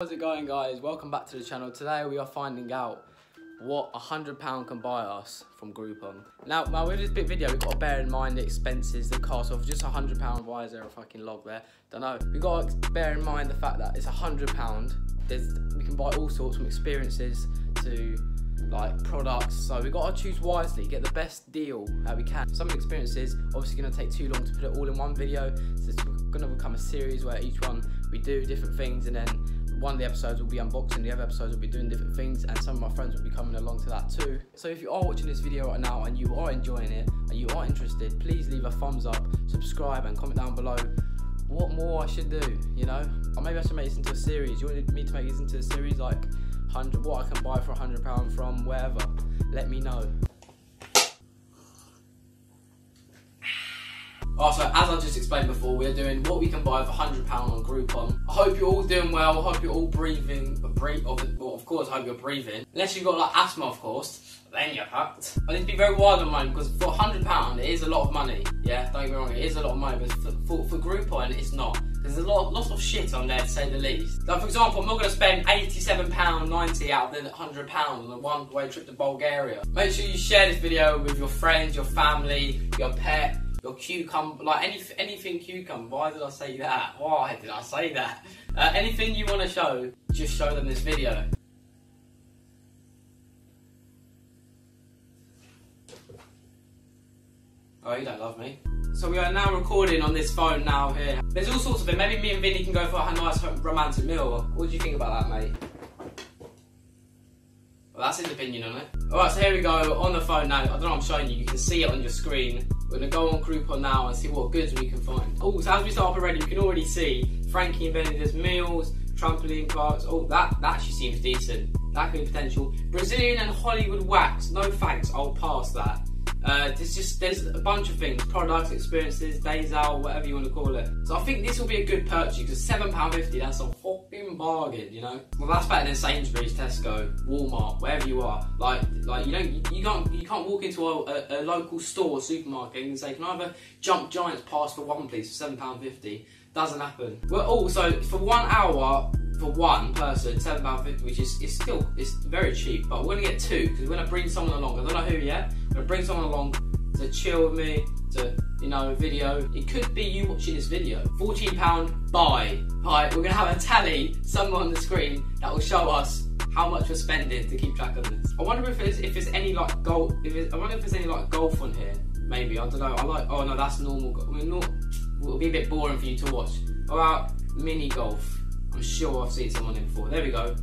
How's it going guys? Welcome back to the channel. Today we are finding out what a hundred pound can buy us from Groupon. Now, now with this big video, we've got to bear in mind the expenses, the cost of just a hundred pound. Why is there a fucking log there? Don't know. We've got to bear in mind the fact that it's a hundred pound. There's we can buy all sorts from experiences to like products. So we've got to choose wisely, get the best deal that we can. Some experiences obviously going to take too long to put it all in one video. So it's going to become a series where each one we do different things and then one of the episodes will be unboxing, the other episodes will be doing different things, and some of my friends will be coming along to that too. So if you are watching this video right now and you are enjoying it and you are interested, please leave a thumbs up, subscribe, and comment down below what more I should do. You know, or maybe I should make this into a series. You want me to make this into a series like hundred, what I can buy for a hundred pound from wherever? Let me know. Oh, also, as I just explained before, we're doing what we can buy for £100 on Groupon. I hope you're all doing well. I hope you're all breathing. Well, of course, I hope you're breathing. Unless you've got like asthma, of course, then you're fucked. I need to be very wise on money because for £100, it is a lot of money. Yeah, don't get me wrong, it is a lot of money, but for, for, for Groupon, it's not. There's a lot, lots of shit on there to say the least. Like for example, I'm not going to spend £87.90 out of the £100 on a one-way trip to Bulgaria. Make sure you share this video with your friends, your family, your pet, your cucumber, like any, anything cucumber. Why did I say that? Why did I say that? Uh, anything you want to show, just show them this video. Oh, you don't love me. So we are now recording on this phone now here. There's all sorts of it. Maybe me and Vinny can go for a nice romantic meal. What do you think about that, mate? That's his opinion on it. Alright, so here we go on the phone now. I don't know I'm showing you. You can see it on your screen. We're to go on Groupon now and see what goods we can find. Oh, so as we start up already, you can already see Frankie and Benedict's meals, trampoline parks. Oh, that, that actually seems decent. That could be potential. Brazilian and Hollywood wax. No thanks, I'll pass that. Uh, there's just there's a bunch of things, products, experiences, days out, whatever you want to call it. So I think this will be a good purchase because seven pound fifty. That's a fucking bargain, you know. Well, that's better than Sainsbury's, Tesco, Walmart, wherever you are. Like like you don't you can't you can't walk into a, a, a local store, supermarket, and say, can I have a Jump Giants pass for one, please, for seven pound fifty? Doesn't happen. Well, also for one hour for one person, seven pound fifty, which is, is still it's very cheap. But we're gonna get two because we're gonna bring someone along. I don't know who yet. We're gonna bring someone along to chill with me, to you know, video. It could be you watching this video. Fourteen pound buy. Right, we're gonna have a tally somewhere on the screen that will show us how much we're spending to keep track of this. I wonder if there's if there's any like golf. If I wonder if there's any like golf on here. Maybe I don't know. I like. Oh no, that's normal. I mean, not. It'll be a bit boring for you to watch. About mini golf? I'm sure I've seen someone in before. There we go.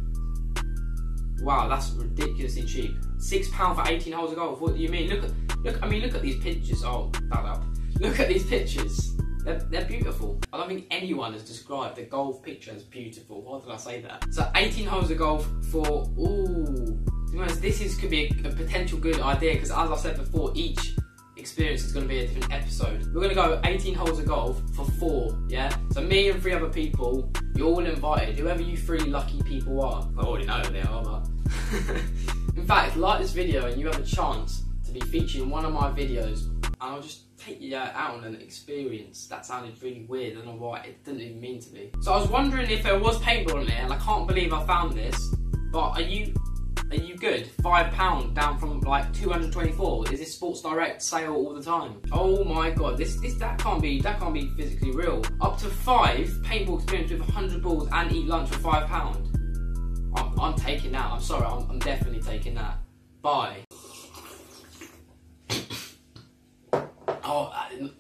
Wow, that's ridiculously cheap. Six pound for 18 holes of golf. What do you mean? Look at, look. I mean, look at these pictures. Oh, that up. Look at these pictures. They're, they're, beautiful. I don't think anyone has described the golf picture as beautiful. Why did I say that? So 18 holes of golf for ooh. To be honest, this is could be a, a potential good idea because as I said before, each experience is going to be a different episode. We're going to go 18 holes of golf for four, yeah? So me and three other people, you're all invited, whoever you three lucky people are. I already know who they are, but... in fact, like this video and you have a chance to be featured in one of my videos, and I'll just take you out on an experience. That sounded really weird, and I don't know why, it didn't even mean to be. So I was wondering if there was paintball in there, and I can't believe I found this, but are you are you good? Five pound down from like 224. Is this Sports Direct sale all the time? Oh my god, this this that can't be that can't be physically real. Up to five paintball experience with 100 balls and eat lunch for five pound. I'm, I'm taking that. I'm sorry, I'm, I'm definitely taking that. Bye.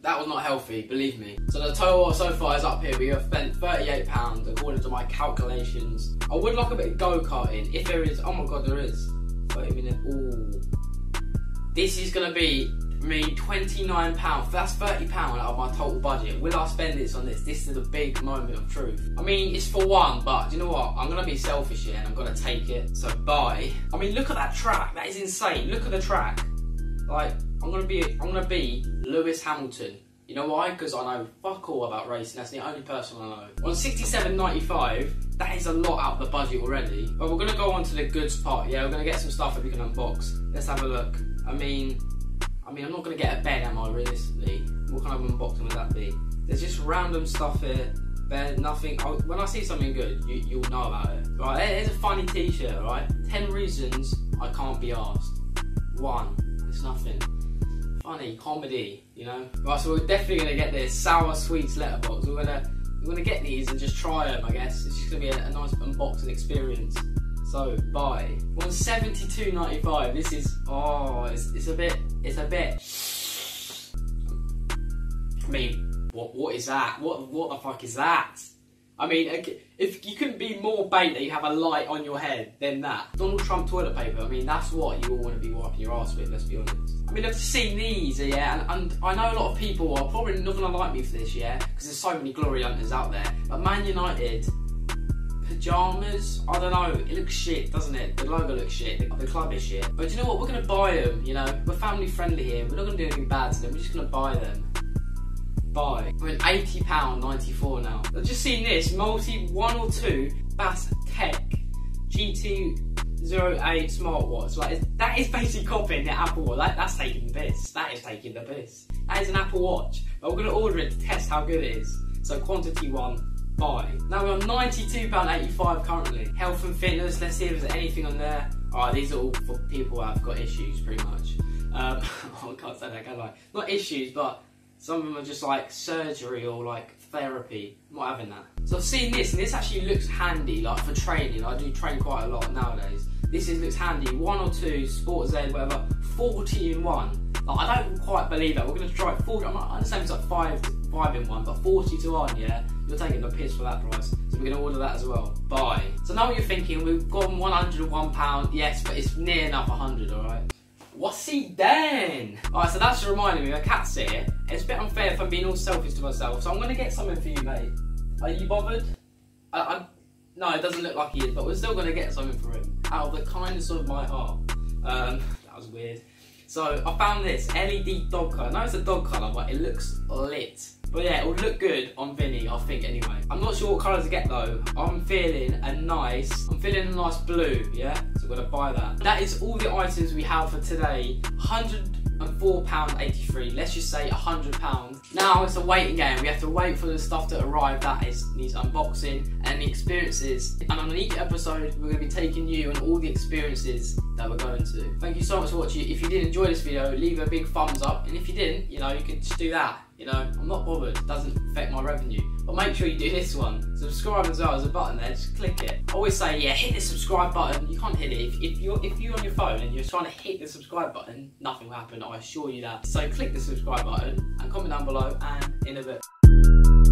That was not healthy, believe me. So the total so far is up here. We have spent £38 according to my calculations. I would like a bit of go-karting, if there is. Oh my god, there is. 30 minutes. Ooh. This is going to be me £29. That's £30 out of my total budget. Will I spend this on this? This is the big moment of truth. I mean, it's for one, but you know what? I'm going to be selfish here and I'm going to take it. So bye. I mean, look at that track. That is insane. Look at the track. Like, I'm gonna be I'm gonna be Lewis Hamilton. You know why? Because I know fuck all about racing. That's the only person I know. On 67.95, that is a lot out of the budget already. But we're gonna go on to the goods part. Yeah, we're gonna get some stuff that we can unbox. Let's have a look. I mean, I mean, I'm not gonna get a bed, am I? Realistically, what kind of unboxing would that be? There's just random stuff here. Bed, nothing. I, when I see something good, you, you'll know about it. Right, there's a funny t-shirt, right? 10 reasons I can't be asked. One, it's nothing. Funny, comedy, you know? Right, so we're definitely gonna get this sour sweets letterbox. We're gonna we're gonna get these and just try them, I guess. It's just gonna be a, a nice unboxing experience. So buy. One seventy two ninety five. This is oh, it's, it's a bit, it's a bit. I mean, what what is that? What what the fuck is that? I mean, if you couldn't be more bait that you have a light on your head than that. Donald Trump toilet paper, I mean, that's what you all want to be wiping your ass with, let's be honest. I mean, I've seen these, yeah, and, and I know a lot of people are probably not going to like me for this, yeah, because there's so many glory hunters out there. But Man United, pajamas, I don't know, it looks shit, doesn't it? The logo looks shit, the, the club is shit. But you know what, we're going to buy them, you know, we're family friendly here, we're not going to do anything bad to them, we're just going to buy them buy. We're in £80.94 now. I've just seen this, multi one or two Bass Tech GT08 smartwatch. Like that is basically copying the Apple Watch. Like, that's taking the piss. That is taking the piss. That is an Apple Watch. But we're gonna order it to test how good it is. So quantity one, buy. Now we're on £92.85 currently. Health and fitness, let's see if there's anything on there. Alright, these are all for people who have got issues pretty much. Um, oh, I can't say that, can I? Not issues, but some of them are just like surgery or like therapy. I'm not having that. So I've seen this, and this actually looks handy, like for training. I do train quite a lot nowadays. This is, looks handy. One or two, Sports Z, whatever. 40 in one. Like, I don't quite believe that. We're going to try 40. I'm not, I understand it's like five, five in one, but 40 to one, yeah? You're taking the piss for that price. So we're going to order that as well. Buy. So now what you're thinking, we've gone 101 pound. Yes, but it's near enough 100, all right? What's he done? Alright, so that's reminding me, my cat's here. It's a bit unfair if I'm being all selfish to myself, so I'm going to get something for you, mate. Are you bothered? I, I, no, it doesn't look like he is, but we're still going to get something for him. Out of the kindness of my heart. Um, that was weird. So, I found this LED dog collar. I know it's a dog collar, but it looks lit. But yeah, it will look good on Vinny, I think anyway. I'm not sure what colour to get though. I'm feeling a nice, I'm feeling a nice blue, yeah? So we're gonna buy that. That is all the items we have for today. 100 and £4.83, let's just say £100. Now it's a waiting game, we have to wait for the stuff to arrive that is needs unboxing and the experiences. And on each episode, we're going to be taking you on all the experiences that we're going to. Thank you so much for watching. If you did enjoy this video, leave a big thumbs up. And if you didn't, you know, you can just do that. You know, I'm not bothered, it doesn't affect my revenue. But make sure you do this one. Subscribe as well, there's a button there, just click it. I always say, yeah, hit the subscribe button. You can't hit it. If, if, you're, if you're on your phone and you're trying to hit the subscribe button, nothing will happen, I assure you that. So click the subscribe button and comment down below and in a bit.